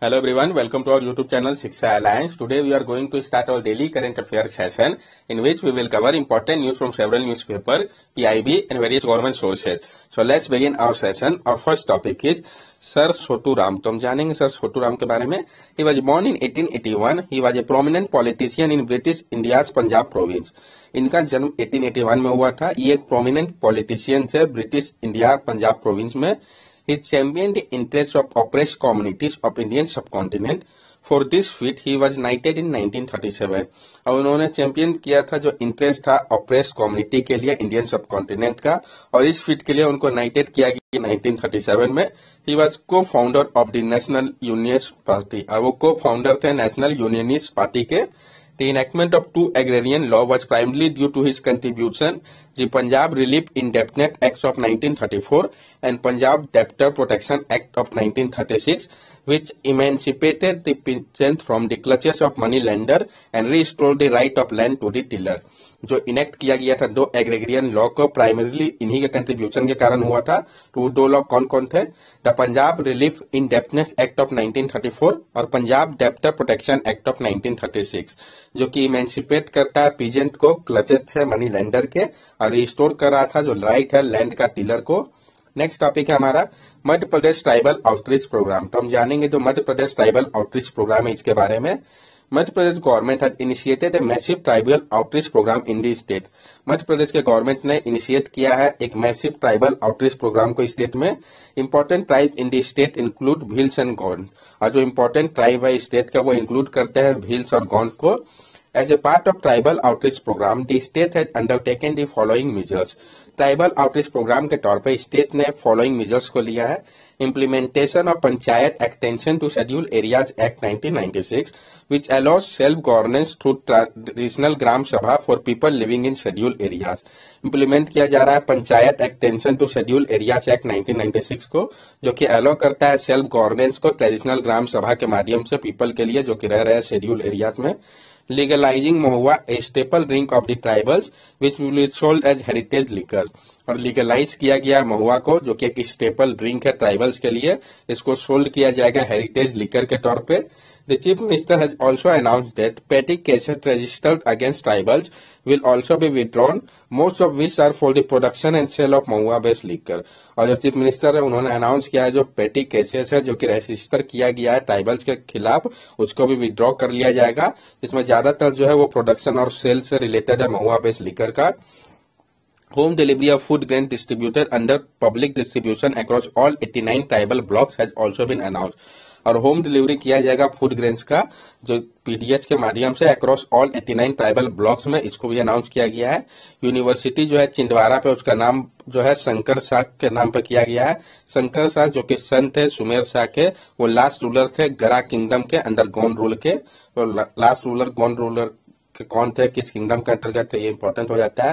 Hello everyone, welcome to our YouTube channel Shiksha Alliance. Today we are going to start our daily current affairs session in which we will cover important news from several newspapers, PIB and various government sources. So let's begin our session. Our first topic is Sir Sotu Ram. तो हम जानेंगे sir Chhotu Ram के बारे में He was born in 1881. He was a prominent politician in British India's Punjab province. इनका जन्म 1881 में हुआ था ये एक प्रोमिनेंट पॉलिटिशियन थे ब्रिटिश इंडिया पंजाब प्रोविंस में He championed the interests of oppressed communities of Indian subcontinent. For this feat, he was knighted in 1937. और उन्होंने चैंपियन किया था जो इंटरेस्ट था ऑपरेस कम्युनिटी के लिए इंडियन सब कॉन्टिनेंट का और इस फीट के लिए उनको नाइटेड किया गया 1937 में he was cofounder of the National Unionist Party और वो को फाउंडर थे नेशनल यूनियनिस्ट पार्टी के The enactment of two agrarian law was primarily due to his contribution, the Punjab Relief Indebtedness Act of 1934 and Punjab Debtor Protection Act of 1936, which emancipated the peasant from the clutches of money lender and restored the right of land to the tiller. जो enact किया गया था दो एग्रेगरियन law को primarily इन्हीं के contribution के कारण हुआ था। तो दो लॉ कौन कौन थे? The Punjab relief indebtedness act of 1934 और Punjab debtor protection act of 1936 जो कि इमेंसिपेट करता है पीजेंट को क्लचेस है मनी लेंडर के, और रिस्टोर कर रहा था जो राइट है लैंड का टीलर को। नेक्स्ट टॉपिक है हमारा। Madhya Pradesh tribal outreach programme. तो हम जानेंगे जो Madhya Pradesh tribal outreach programme है, इसके बारे में। Madhya Pradesh government has initiated a massive tribal outreach program in the state. Madhya Pradesh के गवर्नमेंट ने इनिशिएट किया है एक मैसिव ट्राइबल आउटरीच प्रोग्राम को स्टेट में। Important tribe in the state include Bhils and Gond और जो important tribe है स्टेट का, वो इंक्लूड करते हैं भील्स और गौंड को। As a part of tribal outreach programme the state has undertaken the following measures tribal outreach programme के तौर पर स्टेट ने फॉलोइंग मेजर्स को लिया है। Implementation of panchayat extension to schedule area act 1996, ninety which allow self governance through traditional gram sabha for people living in schedule areas implement किया जा रहा है panchayat extension to schedule areas act 1996 को जो की अलाउ करता है self governance को ट्रेडिशनल ग्राम सभा के माध्यम से पीपल के लिए जो कि रह रहे हैं शेड्यूल एरियाज़ में। Legalising mahua staple drink of the tribals which will sold as heritage liquor और लीगलाइज किया गया महुआ को, जो कि एक स्टेपल ड्रिंक है ट्राइबल्स के लिए, इसको सोल्ड किया जाएगा हेरिटेज लिकर के तौर पे। The Chief Minister has also announced that petty cases registered against tribals will also be withdrawn, most of which are for the production and sale of mahua based liquor. और जो chief minister है उन्होंने announce किया है जो पेटी cases है जो कि रजिस्टर किया गया है ट्राइबल्स के खिलाफ उसको भी विड्रॉ कर लिया जाएगा जिसमें ज़्यादातर जो है वो प्रोडक्शन और सेल से रिलेटेड है बेस्ड लिकर का Home delivery of food grain distributed under public distribution across all 89 tribal blocks has also been announced. और होम डिलीवरी किया जाएगा फ़ूड ग्रेन्स का, जो पीडीएच के माध्यम से अक्रॉस ऑल 89 ट्राइबल ब्लॉक्स में इसको भी अनाउंस किया गया है। यूनिवर्सिटी जो है चिंदवारा पे उसका नाम जो है शंकर शाह के नाम पे किया गया है। शंकर शाह जो कि संत थे सुमेर शाह के, वो लास्ट रूलर थे गरा किंगडम के अंदर गोन रूल के। तो लास्ट रूलर गोन रूलर के कौन थे, किस किंगडम के अंतर्गत थे, ये इम्पोर्टेंट हो जाता है।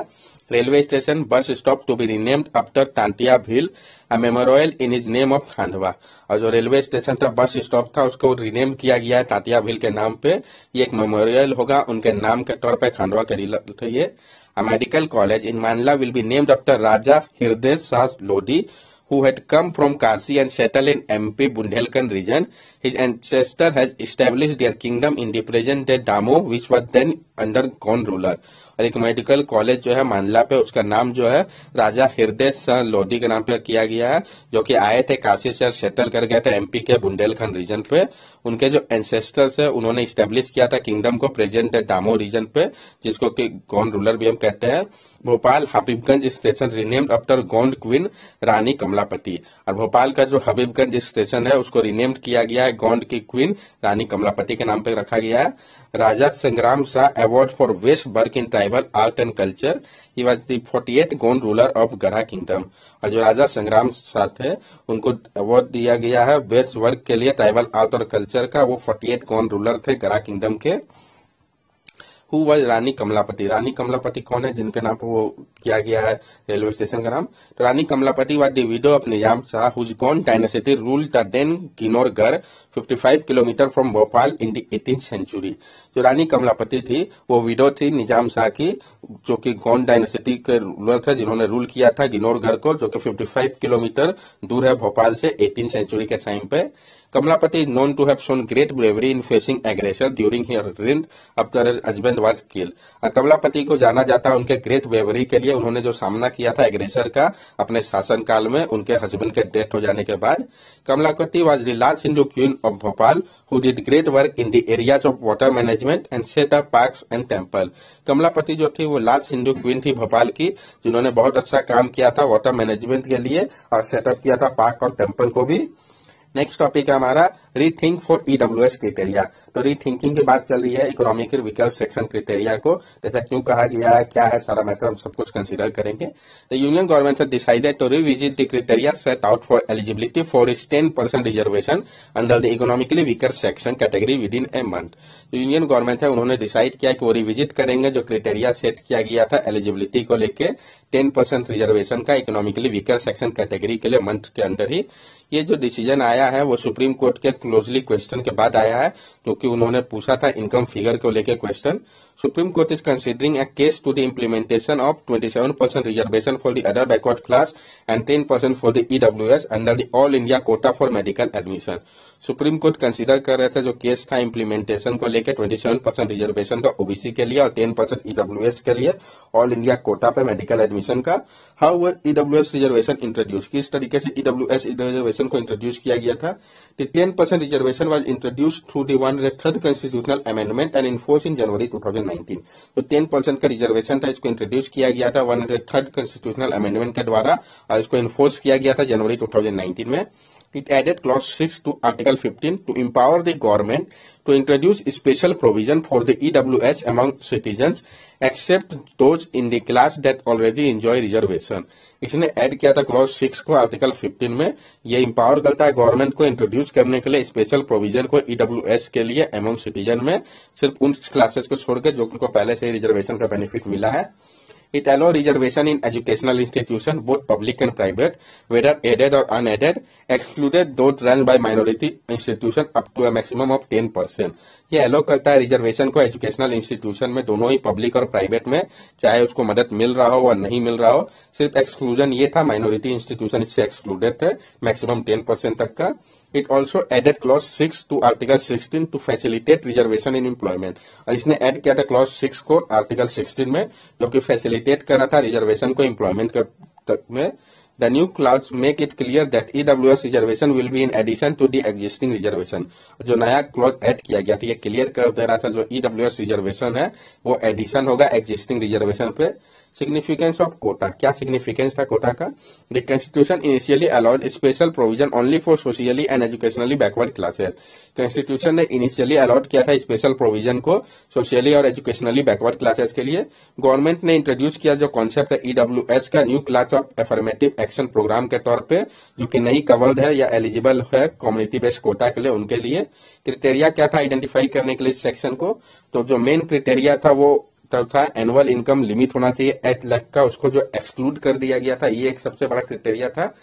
Railway station bus stop to be renamed after Tantiyabhil a memorial in his name of Khandwa. और जो रेलवे स्टेशन था बस स्टॉप था, उसको रिनेम किया गया है तांतिया भील के नाम पे। ये एक मेमोरियल होगा, उनके नाम के तौर पे खांडवा करी तो medical college in Mandla will be named after Raja Hriday Shah Lodhi who had come from Kashi and settle in MP Bundelkhand region his ancestor has establish their kingdom in the present day Damoh which was then under Gond ruler और एक medical college जो है मांडला पे, उसका नाम जो है राजा हृदय लोधी के नाम पे किया गया है, जो कि आए थे काशी से सेटल कर गए थे एमपी के बुंदेलखंड रीजन पे। उनके जो एंसेस्टर्स है, उन्होंने स्टेब्लिश किया था किंगडम को प्रेजेंट दामो रीजन पे, जिसको कि गोंड रूलर भी हम कहते हैं। Bhopal Habibganj station renamed after Gond queen Rani Kamlapati और भोपाल का जो हबीबगंज स्टेशन है, उसको रिनेम्ड किया गया है गोंड की क्वीन रानी कमलापति के नाम पे रखा गया है। Raja Sangram Shah award for best work in tribal art and and He was the 48th Gond ruler of Gara Kingdom. और जो राजा संग्राम साथ है उनको अवार्ड दिया गया है बेस्ट वर्क के लिए ट्राइबल आर्ट और कल्चर का वो 48 गोंड रूलर थे गरा किंगडम के हु वॉज़ रानी कमलापति। रानी कमलापति कौन है? जिनके नाम पर वो किया गया है रेलवे स्टेशन का नाम। तो Rani Kamlapati was widow of Nizam Shah whose Gond dynasty rule the then Ginnorgarh 55 kilometre from Bhopal in the eighteen century जो रानी कमलापति थी, वो विडो थी निज़ाम शाह की, जो कि गौन डायनेसिटी के रूलर थे, जिन्होंने रूल किया था गिनौरगढ़ को, जो कि 55 किलोमीटर दूर है भोपाल से एटीन सेंचुरी के टाइम पे। Kamlapati known to have shown great bravery in facing aggressor during her reign after her husband was killed. Kamlapati को जाना जाता है उनके ग्रेट ब्रेवरी के लिए उन्होंने जो सामना किया था एग्रेसर का अपने शासन काल में उनके हस्बैंड के डेथ हो जाने के बाद Kamlapati was the last Hindu queen of Bhopal who did great work in the areas of water management and set up parks and temple. Kamlapati जो थी वो लास्ट हिंदू क्वीन थी भोपाल की जिन्होंने बहुत अच्छा काम किया था वाटर मैनेजमेंट के लिए और सेटअप किया था पार्क और टेंपल को भी नेक्स्ट टॉपिक है हमारा रीथिंक फॉर ईडब्ल्यूएस क्रिटेरिया तो रीथिंकिंग की बात चल रही है इकोनॉमिक विकल्प सेक्शन क्रिटेरिया को। जैसा क्यों कहा गया है, क्या है, सारा मैटर हम सब कुछ कंसीडर करेंगे। The union government has decided to revisit the criteria set out for eligibility for इस ten percent reservation under the economically weaker section category within a month union government है, उन्होंने डिसाइड किया कि वो रिविजिट करेंगे जो criteria set किया गया था एलिजिबिलिटी को लेकर टेन परसेंट रिजर्वेशन का इकोनॉमिकली वीकर सेक्शन कैटेगरी के लिए मंथ के अंदर ही। ये जो डिसीज़न आया है, वो सुप्रीम कोर्ट के क्लोजली क्वेश्चन के बाद आया है क्योंकि उन्होंने पूछा था इनकम फिगर को लेकर question Supreme Court is considering a case to the implementation of 27% reservation for the other backward class and 10% for the EWS under the all India quota for medical admission Supreme Court consider कर रहे थे जो case था implementation को लेकर 27 percent reservation का OBC के लिए और 10 परसेंट ईडब्ल्यूएस के लिए ऑल इंडिया कोटा पे मेडिकल एडमिशन का। हाउ वो ईडब्ल्यूएस रिजर्वेशन इंट्रोड्यूस किस तरीके से ईडब्ल्यूएस रिजर्वेशन को इंट्रोड्यूस किया गया था? Ten percent reservation was introduce through the one third constitutional amendment and enforce in January 2019 तो टेन परसेंट का रिजर्वेशन था, इसको इंट्रोड्यूस किया गया था वन थर्ड कॉन्स्टिट्यूशनल अमेंडमेंट के द्वारा, और इसको इन्फोर्स किया गया था जनवरी 2019 में। It added clause 6 to article 15 to empower the government to introduce special provision for the EWS among citizens except those in the class that already enjoy reservation. इसने add किया था क्लॉज सिक्स को article 15 में ये empower करता है government को introduce करने के लिए स्पेशल प्रोविज़न को ईडब्ल्यूएस के लिए एमंग सिटीजन में सिर्फ़ उन क्लासेस को छोड़कर जो उनको पहले से रिजर्वेशन का बेनिफिट मिला है It allows reservation in educational institutions, both public and private, whether aided or unaided, excluded those run by minority institutions up to a maximum of 10%. ये अलो करता है रिजर्वेशन को एजुकेशनल इंस्टीट्यूशन में दोनों ही public और private में चाहे उसको मदद मिल रहा हो और नहीं मिल रहा हो सिर्फ़ एक्सक्लूजन ये था माइनॉरिटी इंस्टीट्यूशन इससे एक्सक्लूडेड थे मैक्सिमम टेन परसेंट तक का it also added clause six to article sixteen to facilitate reservation in employment और इसने एड किया था क्लॉज सिक्स को आर्टिकल सिक्सटीन में, जो कि फैसिलिटेट कर रहा था रिजर्वेशन को इम्प्लॉयमेंट में। The new clause make it clear that EWS reservation will be in addition to the existing reservation जो नया क्लॉज एड किया गया था यह क्लियर कर दे रहा था जो ईडब्ल्यूएस रिजर्वेशन है, वो एडिशन होगा एग्जिस्टिंग रिजर्वेशन पे। सिग्निफिकेंस ऑफ़ कोटा क्या सिग्निफिकेंस था कोटा का the constitution initially allowed special provision only for socially and educationally backward classes constitution ने इनिशियली अलाउड किया था स्पेशल प्रोविज़न को सोशियली और एजुकेशनली बैकवर्ड क्लासेस के लिए गवर्नमेंट ने इंट्रोड्यूस किया जो कॉन्सेप्ट है ईडब्ल्यूएस का new class of affirmative action programme के तौर पर जो कि नहीं कवर्ड है या एलिजिबल है कम्युनिटी बेस्ड कोटा के लिए उनके लिए क्रिटेरिया क्या था आइडेंटिफाई करने के लिए सेक्शन को तो जो मेन क्रिटेरिया था वो तथा एनुअल इनकम लिमिट होना चाहिए एट लाख का उसको जो एक्सक्लूड कर दिया गया था, ये एक सबसे बड़ा क्रिटेरिया था।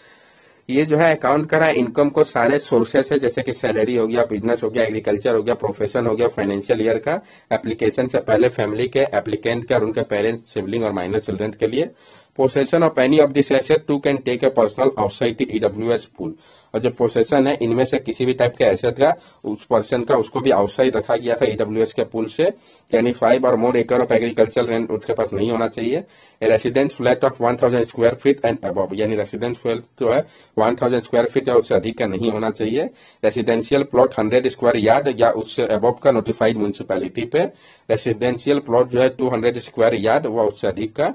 ये जो है अकाउंट करा इनकम को सारे सोर्सेस है जैसे कि सैलरी हो गया बिज़नेस हो गया एग्रीकल्चर हो गया प्रोफेशन हो गया फाइनेंशियल ईयर का एप्लीकेशन से पहले फैमिली के एप्लीकेंट के और उनके पेरेंट्स सिबलिंग और माइनर चिल्ड्रन के लिए। Possession of any of this asset to can take a personal outside the EWS pool और जो पोसेशन है, इनमें से किसी भी टाइप के एसेट का, उस पर्सन का उसको भी आउटसाइड रखा गया था ईडब्ल्यूएस के पुल से। यानी फाइव और मोर एकड़ ऑफ़ एग्रीकल्चर लैंड उसके पास नहीं होना चाहिए। Residence flat of one thousand square feet and above यानी रेसिडेंस फ्लैट जो है वन थाउज़ेंड स्क्वायर फीट या उससे अधिक का नहीं होना चाहिए। Residential plot hundred square yard या उससे अबव का नोटिफाइड म्यूनिसिपैलिटी पे। रेसिडेंशियल प्लॉट जो है टू हंड्रेड स्क्वायर यार्ड व उससे अधिक का।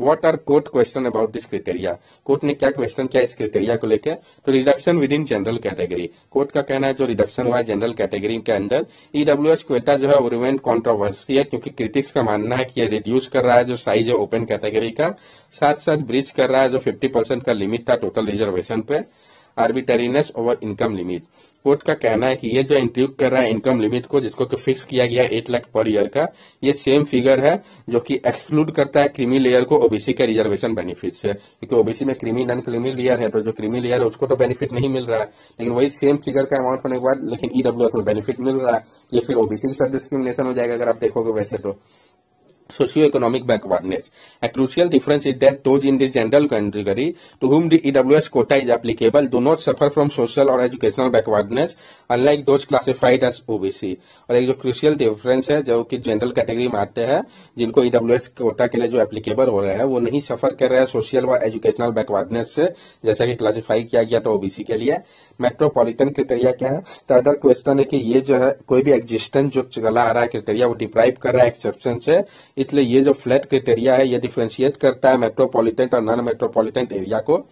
What are court question about this criteria court ने क्या क्वेश्चन किया इस क्रिटेरिया को लेकर तो reduction within general category court का कहना है, जो रिडक्शन हुआ जनरल कैटेगरी के अंदर ईडब्ल्यू एच क्वेटा जो है वो कॉन्ट्रोवर्सी है, क्योंकि क्रिटिक्स का मानना है कि ये रिड्यूस कर रहा है, जो साइज़ है ओपन कैटेगरी का साथ साथ ब्रिज कर रहा है, जो फिफ्टी परसेंट का लिमिट था टोटल रिजर्वेशन पे। Arbitrariness over income limit court का कहना है कि ये जो इंट्यूब कर रहा है इनकम लिमिट को, जिसको कि फिक्स किया गया है एट लाख पर ईयर का, ये सेम फिगर है जो कि एक्सक्लूड करता है क्रीमी लेयर को ओबीसी के रिजर्वेशन बेनिफिट से। क्योंकि ओबीसी में क्रीमी नॉन क्रीमी लेयर है तो जो क्रीमी लेयर है, उसको तो बेनिफिट नहीं मिल रहा है। लेकिन वही सेम फिगर का अमाउंट होने के बाद, लेकिन ईडब्ल्यू में बेनिफिट मिल रहा है। ये फिर ओबीसी के साथ डिस्क्रिमिनेशन हो जाएगा, अगर आप देखोगे वैसे तो। Socio-economic backwardness. A crucial difference is that those in the general category to whom the EWS quota is applicable do not suffer from social or educational backwardness unlike those classified as OBC. और एक जो crucial difference है जो कि general category में आते हैं जिनको ईडब्ल्यूएस कोटा के लिए जो एप्लीकेबल हो रहा है वो नहीं सफ़र कर रहे हैं सोशल व एजुकेशनल बैकवर्डनेस से जैसा कि क्लासिफाई किया गया था ओबीसी के लिए मेट्रोपॉलिटन क्रिटेरिया क्या है? तो अदर क्वेश्चन है कि ये जो है, कोई भी एग्जिस्टेंस जो चला आ रहा है क्रिटेरिया वो डिप्राइव कर रहा है एक्सेप्शन से। इसलिए ये जो फ्लैट क्रिटेरिया है, ये डिफ्रेंशिएट करता है मेट्रोपॉलिटन और नॉन मेट्रोपॉलिटन एरिया को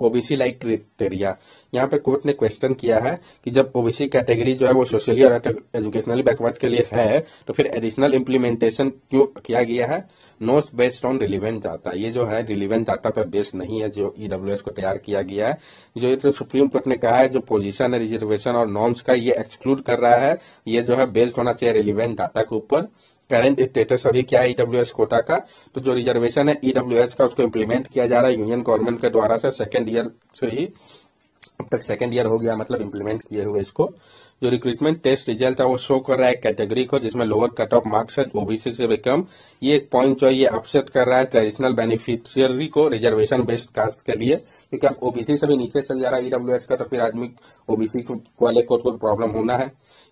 ओबीसी लाइक क्रिटेरिया यहाँ पे कोर्ट ने क्वेश्चन किया है कि जब ओबीसी कैटेगरी जो है, वो सोशली और एजुकेशनली बैकवर्ड के लिए है तो फिर एडिशनल इम्प्लीमेंटेशन क्यों किया गया है not based on relevant data ये जो है रिलीवेंट डाटा पर बेस्ड नहीं है, जो ईडब्ल्यूएस को तैयार किया गया है। जो ये तो सुप्रीम कोर्ट ने कहा है, जो पोजीशन है रिजर्वेशन और नॉर्म्स का ये एक्सक्लूड कर रहा है। ये जो है बेस्ड होना चाहिए रिलीवेंट डाटा के ऊपर। करेंट स्टेटस अभी क्या है ईडब्ल्यूएस कोटा का? तो जो रिजर्वेशन है ईडब्ल्यूएस का उसको इम्प्लीमेंट किया जा रहा है। यूनियन गवर्नमेंट के द्वारा से सेकेंड ईयर से ही, अब तक सेकेंड ईयर हो गया मतलब इम्प्लीमेंट किए हुए इसको। जो रिक्रूटमेंट टेस्ट रिज़ल्ट है, वो शो कर रहा है कैटेगरी को, जिसमें लोअर कट ऑफ़ मार्क्स है ओबीसी से भी कम ये एक पॉइंट जो है, ये अपसेट कर रहा है ट्रेडिशनल बेनिफिशियरी को रिजर्वेशन बेस्ड कास्ट के लिए, क्योंकि अब ओबीसी से भी नीचे चल जा रहा है ईडब्ल्यूएस का तो फिर आदमी ओबीसी वाले को तो प्रॉब्लम होना है।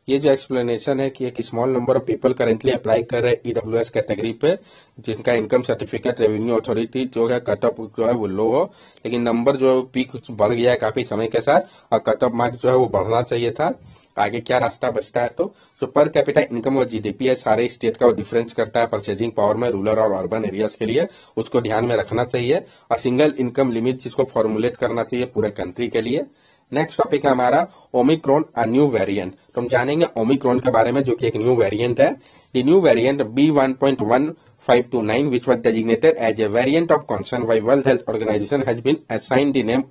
ये जो एक्सप्लेनेशन है कि एक small number of people currently apply कर रहे हैं ईडब्ल्यूएस कैटेगरी पे, जिनका इनकम सर्टिफिकेट रेवेन्यू अथॉरिटी जो है कट ऑफ़ जो है, वो लो हो, लेकिन नंबर जो है पीक बढ़ गया है काफ़ी समय के साथ, और कट ऑफ़ मार्क्स जो है, वो बढ़ना चाहिए था। आगे क्या रास्ता बचता है? तो जो पर कैपिटा इनकम और जीडीपी है, सारे स्टेट का डिफरेंस करता है परचेजिंग पावर में रूरल और अर्बन एरियाज़ के लिए। उसको ध्यान में रखना चाहिए और सिंगल इनकम लिमिट जिसको फॉर्मुलेट करना चाहिए पूरे कंट्री के लिए। नेक्स्ट टॉपिक है हमारा ओमिक्रॉन अ न्यू वेरिएंट तो हम जानेंगे ओमिक्रॉन के बारे में, जो कि एक न्यू वेरिएंट है। The new variant B one point one 529 which was designated as a variant of concern by World Health Organization, has been assigned the name.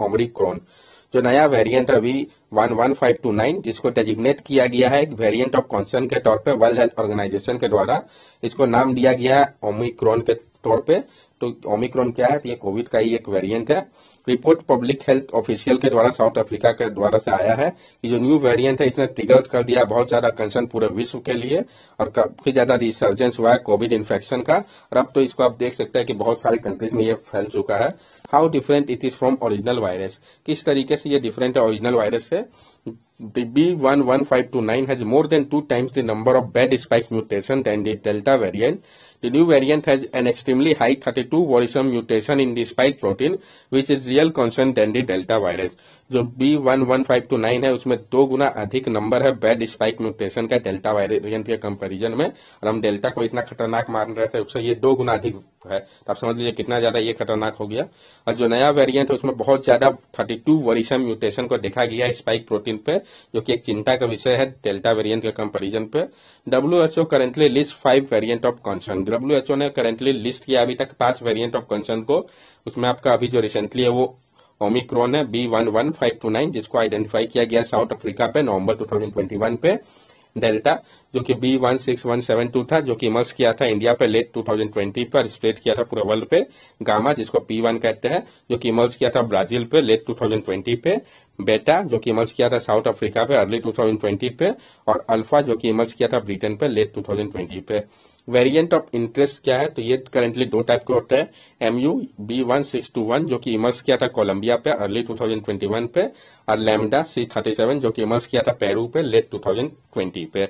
जो नया वेरिएंट अभी 11529 जिसको डेजिग्नेट किया गया है, एक वेरिएंट ऑफ़ कॉन्सर्न के तौर पे वर्ल्ड हेल्थ ऑर्गेनाइजेशन के द्वारा इसको नाम दिया गया है ओमिक्रॉन के तौर पे। तो ओमिक्रॉन क्या है? तो ये कोविड का ही एक वेरिएंट है। रिपोर्ट पब्लिक हेल्थ ऑफिशियल के द्वारा साउथ अफ्रीका के द्वारा से आया है कि जो न्यू वेरिएंट है, इसने ट्रिगर कर दिया बहुत ज़्यादा कंसर्न पूरे विश्व के लिए और काफ़ी ज़्यादा रिसर्जेंस हुआ है कोविड इन्फेक्शन का। और अब तो इसको आप देख सकते हैं कि बहुत सारे कंट्रीज़ में ये फैल चुका है। How different it is from original virus किस तरीके से ये डिफरेंट है ओरिजिनल वायरस से? B one one five two nine has more than two times the number of bad spike mutation than the delta variant The new variant has an extremely high 32 worrisome mutation in the spike protein, which is real concern than the delta virus. जो B one one five two nine है, उसमें दो गुना अधिक number है bad spike mutation का delta variant के comparison में। और हम डेल्टा को इतना खतरनाक मान रहे थे, उससे ये दो गुना अधिक है। तो आप समझ लीजिए कितना ज़्यादा ये खतरनाक हो गया। और जो नया वेरियंट है, उसमें बहुत ज़्यादा थर्टी टू म्यूटेशन को देखा गया स्पाइक प्रोटीन पे, जो कि एक चिंता का विषय है डेल्टा वेरियंट के कंपेरिजन पे। W WHO currently list five variant of concern WHO ने करेंटली लिस्ट किया अभी तक पाँच वेरियंट ऑफ़ कंसर्न को। उसमें आपका अभी जो रिसेंटली है, वो ओमिक्रोन है B one one five two nine जिसको आइडेंटिफाई किया गया साउथ अफ्रीका पे नवंबर 2021 पे डेल्टा जो कि B one six one seven two था, जो कि इमर्स किया था इंडिया पे लेट 2020 पर स्प्रेड किया था पूरे वर्ल्ड पे गामा जिसको पी वन कहते हैं, जो कि इमर्स किया था ब्राज़ील पे लेट 2020 पे बेटा जो कि इमर्स किया था साउथ अफ्रीका पे अर्ली 2020 पे, और अल्फ़ा जो कि इमर्स किया था ब्रिटेन पे लेट 2020 पे। वेरिएंट ऑफ़ इंटरेस्ट क्या है? तो ये करेंटली दो टाइप के होते हैं। M U B one six two one जो कि इमर्स किया था कोलंबिया पे अर्ली 2021 पे, और लैमडा सी थर्टी सेवन जो कि इमर्स किया था पेरू पे लेट 2020 पे।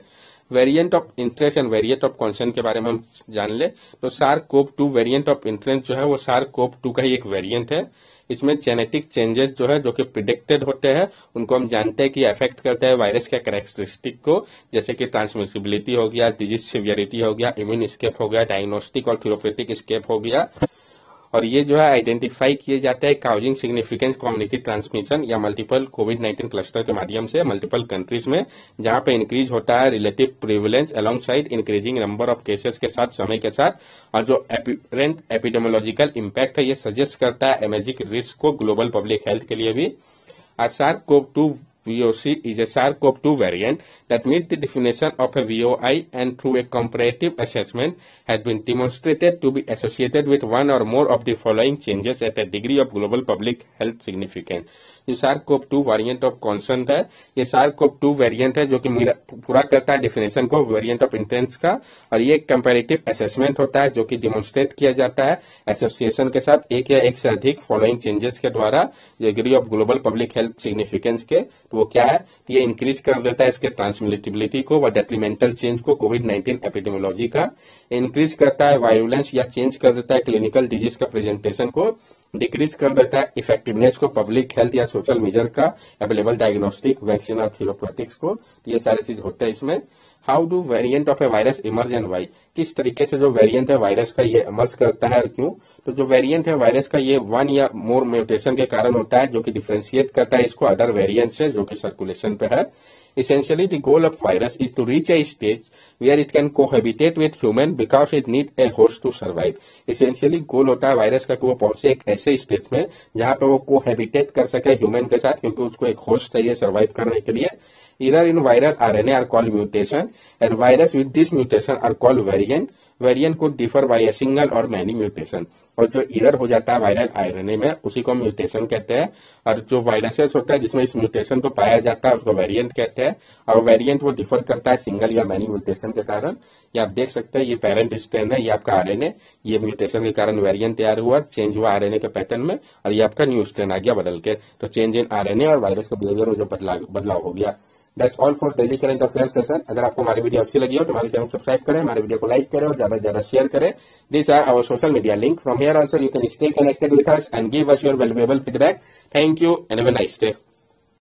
Variant of interest and variant of concern के बारे में हम जान ले। तो SARS CoV two variant of interest जो है, वो सार कोप टू का ही एक वेरियंट है। इसमें जेनेटिक चेंजेस जो है, जो कि प्रिडिक्टेड होते हैं, उनको हम जानते हैं कि अफेक्ट करते हैं वायरस के करेक्टरिस्टिक को। जैसे कि ट्रांसमिसिबिलिटी हो गया डिज़ीज़ सिवियरिटी हो गया इम्यून स्केप हो गया डायग्नोस्टिक और थ्योरोपेटिक स्केप हो गया। और ये जो है आइडेंटिफाई किए जाते हैं काउजिंग सिग्निफिकेंस कम्युनिटी ट्रांसमिशन या मल्टीपल कोविड 19 क्लस्टर के माध्यम से मल्टीपल कंट्रीज़ में, जहाँ पे इंक्रीज होता है relative prevalence alongside increasing number of cases के साथ, समय के साथ। और जो एपिरेंट एपिडेमोलॉजिकल इम्पैक्ट है, ये सजेस्ट करता है एमेजिक रिस्क को ग्लोबल पब्लिक हेल्थ के लिए भी। A SARS CoV two VOC is a SARS-CoV-2 variant that meets the definition of a VOI and through a comparative assessment has been demonstrated to be associated with one or more of the following changes at a degree of global public health significance. जो SARS CoV two variant of concern है ये SAARC CoV two variant है जो कि पूरा करता है definition को वेरियंट ऑफ़ इंटेंस का। और ये कंपेरेटिव असेसमेंट होता है जो कि डिमोन्स्ट्रेट किया जाता है एसोसिएशन के साथ एक या एक से अधिक फॉलोइंग चेंजेस के द्वारा। Degree of global public health significance के तो वो क्या है? ये इंक्रीज कर देता है इसके ट्रांसमिटिबिलिटी को व डेट्रीमेंटल चेंज को कोविड नाइन्टीन एपिडेमोलॉजी का। इंक्रीज करता है वायोलेंस या चेंज कर देता है क्लिनिकल डिज़ीज़ का प्रेजेंटेशन को। डिक्रीज कर देता है इफेक्टिवनेस को पब्लिक हेल्थ या सोशल मेजर का अवेलेबल डायग्नोस्टिक वैक्सीन और थीरोप्रोटिक्स को। ये सारे चीज़ होते हैं इसमें। How do variant of a virus emerge and why किस तरीके से जो वेरिएंट है वायरस का ये इमर्ज करता है और क्यों? तो जो वेरिएंट है वायरस का ये वन या मोर म्यूटेशन के कारण होता है, जो कि डिफ्रेंशिएट करता है इसको अदर वेरिएंट से, जो कि सर्कुलेशन पे है। Essentially, the goal of virus is to reach a stage where it can cohabitate with human because it needs a host to survive. Essentially, goal होता है वायरस का कि वो पहुँचे एक ऐसे स्टेज में जहाँ पे वो कोहेबिटेट कर सके ह्यूमन के साथ क्योंकि उसको एक होस्ट चाहिए सर्वाइव करने के लिए either in viral RNA are called mutation and virus with this mutation are called variant. Variant could differ by a single or many mutation. और जो इरर हो जाता है वायरल आरएनए में, उसी को म्यूटेशन कहते हैं। और जो वायरसेस होता है, जिसमें इस म्यूटेशन को पाया जाता है, उसको वेरिएंट कहते हैं। और वेरिएंट वो डिफर करता है सिंगल या मैनी म्यूटेशन के कारण। ये आप देख सकते हैं, ये पेरेंट स्ट्रेन है, ये आपका आरएनए ये म्यूटेशन के कारण वेरिएंट तैयार हुआ चेंज हुआ आरएनए के पैटर्न में। और ये आपका न्यू स्ट्रेन आ गया बदल के। तो चेंज इन आरएनए और वायरस के बिहेवियर में जो बदलाव हो गया। That's all for daily current affair session अगर आपको हमारी वीडियो अच्छी लगी हो तो हमारे चैनल सब्सक्राइब करें, हमारे वीडियो को लाइक करें और ज़्यादा से ज़्यादा शेयर करें। This are our social media link from here also you can stay connected with us and give us your valuable feedback thank you and have nice day